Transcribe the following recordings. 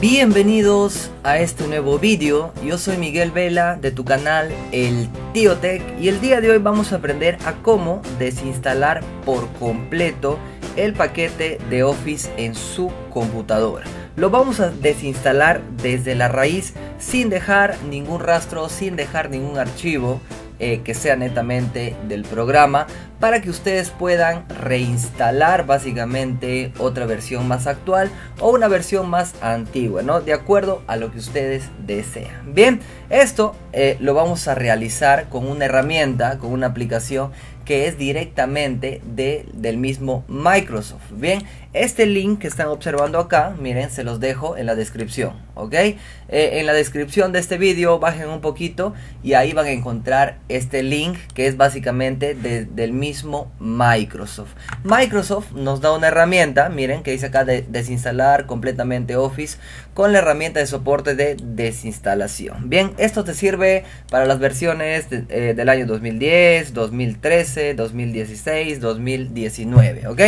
Bienvenidos a este nuevo vídeo, yo soy Miguel Vela de tu canal El Tío Tech y el día de hoy vamos a aprender a cómo desinstalar por completo el paquete de Office en su computadora. Lo vamos a desinstalar desde la raíz sin dejar ningún rastro, sin dejar ningún archivo eh, que sea netamente del programa para que ustedes puedan reinstalar básicamente otra versión más actual o una versión más antigua, ¿no? De acuerdo a lo que ustedes desean. Bien, esto eh, lo vamos a realizar con una herramienta, con una aplicación que es directamente de, del mismo Microsoft. Bien, este link que están observando acá, miren, se los dejo en la descripción, ¿ok? Eh, en la descripción de este vídeo bajen un poquito y ahí van a encontrar este link que es básicamente del mismo Microsoft. Microsoft nos da una herramienta, miren, que dice acá de desinstalar completamente Office con la herramienta de soporte de desinstalación. Bien, esto te sirve para las versiones eh, del año 2010, 2013, 2016, 2019, ¿ok?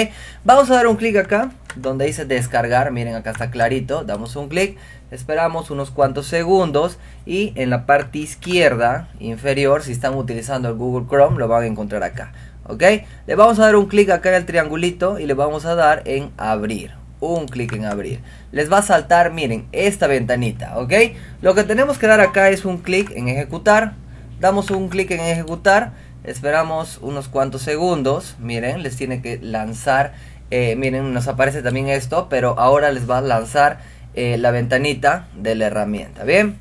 Vamos a dar un clic acá, donde dice descargar, miren acá está clarito, damos un clic, esperamos unos cuantos segundos y en la parte izquierda inferior, si están utilizando el Google Chrome, lo van a encontrar acá, ¿ok? Le vamos a dar un clic acá en el triangulito y le vamos a dar en abrir un clic en abrir. Les va a saltar, miren, esta ventanita, ¿ok? Lo que tenemos que dar acá es un clic en ejecutar. Damos un clic en ejecutar Esperamos unos cuantos segundos. Miren, les tiene que lanzar. Eh, miren, nos aparece también esto. Pero ahora les va a lanzar eh, la ventanita de la herramienta. Bien.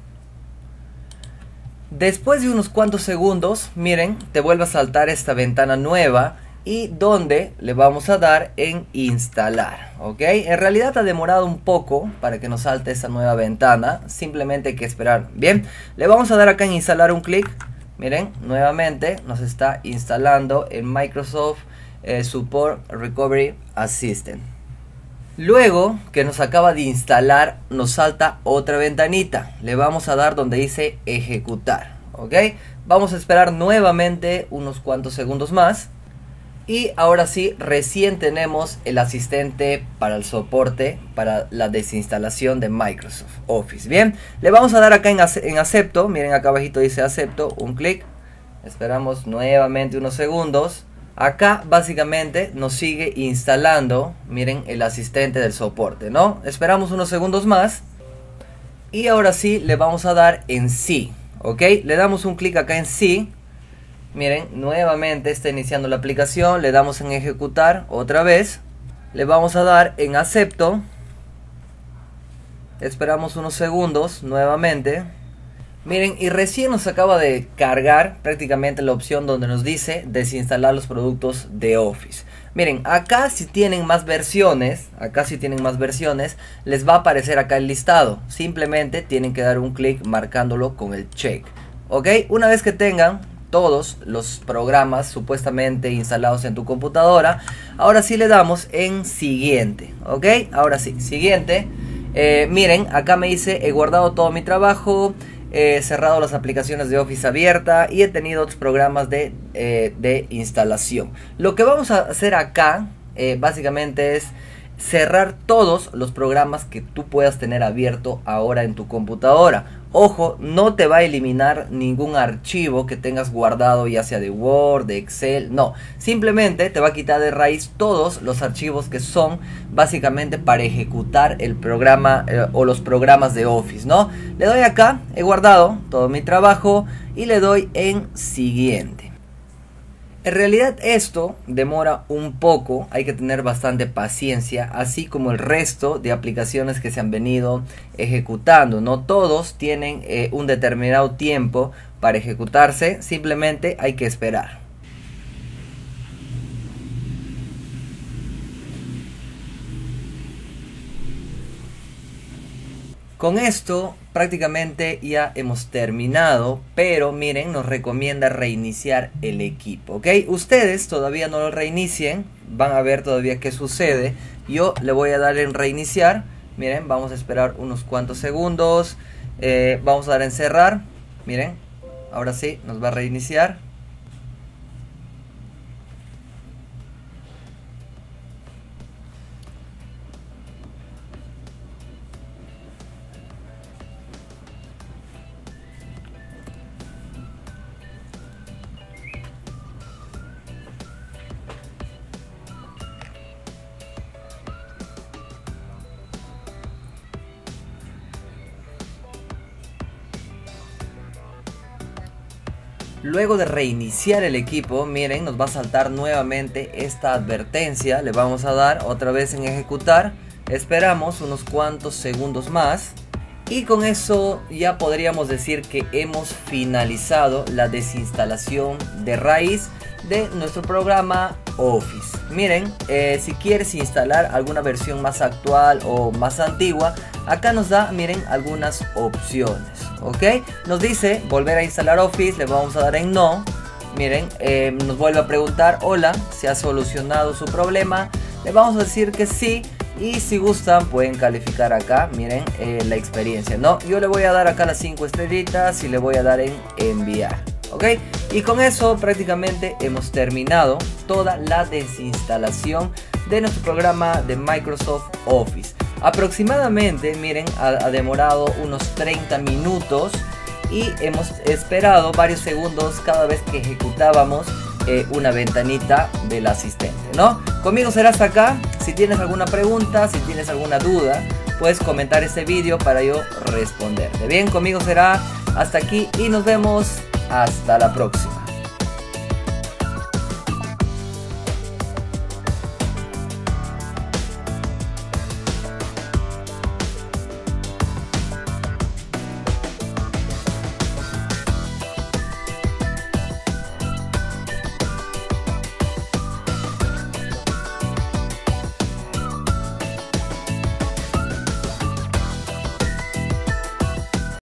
Después de unos cuantos segundos, miren, te vuelve a saltar esta ventana nueva y donde le vamos a dar en instalar, ¿ok? En realidad ha demorado un poco para que nos salte esa nueva ventana, simplemente hay que esperar. Bien, le vamos a dar acá en instalar un clic Miren, nuevamente nos está instalando el Microsoft eh, Support Recovery Assistant. Luego que nos acaba de instalar, nos salta otra ventanita. Le vamos a dar donde dice ejecutar. ¿Ok? Vamos a esperar nuevamente unos cuantos segundos más. Y ahora sí, recién tenemos el asistente para el soporte, para la desinstalación de Microsoft Office. Bien, le vamos a dar acá en, acepto, miren acá abajito dice acepto, un clic. Esperamos nuevamente unos segundos. Acá básicamente nos sigue instalando, miren, el asistente del soporte, ¿no? Esperamos unos segundos más. Y ahora sí le vamos a dar en sí, ¿ok? Le damos un clic acá en sí Miren, nuevamente está iniciando la aplicación. Le damos en ejecutar otra vez. Le vamos a dar en acepto. Esperamos unos segundos nuevamente. Miren, y recién nos acaba de cargar prácticamente la opción donde nos dice desinstalar los productos de Office. Miren, acá si tienen más versiones, acá si tienen más versiones, les va a aparecer acá el listado. Simplemente tienen que dar un clic marcándolo con el check. Ok, una vez que tengan todos los programas supuestamente instalados en tu computadora. Ahora sí le damos en siguiente, ¿ok? Ahora sí, siguiente. Eh, miren, acá me dice, he guardado todo mi trabajo, he cerrado las aplicaciones de Office abierta y he tenido otros programas de, eh, de instalación. Lo que vamos a hacer acá, eh, básicamente es cerrar todos los programas que tú puedas tener abierto ahora en tu computadora. Ojo, no te va a eliminar ningún archivo que tengas guardado, ya sea de Word, de Excel, no. Simplemente te va a quitar de raíz todos los archivos que son básicamente para ejecutar el programa eh, o los programas de Office, ¿no? Le doy acá, he guardado todo mi trabajo y le doy en siguiente. En realidad esto demora un poco, hay que tener bastante paciencia, así como el resto de aplicaciones que se han venido ejecutando. No todos tienen eh, un determinado tiempo para ejecutarse, simplemente hay que esperar. Con esto prácticamente ya hemos terminado, pero miren, nos recomienda reiniciar el equipo, ¿ok? Ustedes todavía no lo reinicien, van a ver todavía qué sucede. Yo le voy a dar en reiniciar, miren, vamos a esperar unos cuantos segundos, eh, vamos a dar en cerrar, miren, ahora sí, nos va a reiniciar. Luego de reiniciar el equipo, miren, nos va a saltar nuevamente esta advertencia. Le vamos a dar otra vez en ejecutar. Esperamos unos cuantos segundos más. Y con eso ya podríamos decir que hemos finalizado la desinstalación de raíz de nuestro programa Office. Miren, eh, si quieres instalar alguna versión más actual o más antigua, acá nos da, miren, algunas opciones. ¿Ok? Nos dice volver a instalar Office, le vamos a dar en no. Miren, eh, nos vuelve a preguntar, hola, ¿se ha solucionado su problema? Le vamos a decir que sí y si gustan pueden calificar acá, miren eh, la experiencia, ¿no? Yo le voy a dar acá las 5 estrellitas y le voy a dar en enviar, ¿ok? Y con eso prácticamente hemos terminado toda la desinstalación de nuestro programa de Microsoft Office. Aproximadamente, miren, ha, demorado unos 30 minutos y hemos esperado varios segundos cada vez que ejecutábamos eh, una ventanita del asistente, ¿no? Conmigo será hasta acá. Si tienes alguna pregunta, si tienes alguna duda, puedes comentar este vídeo para yo responderte. Bien, conmigo será hasta aquí y nos vemos hasta la próxima.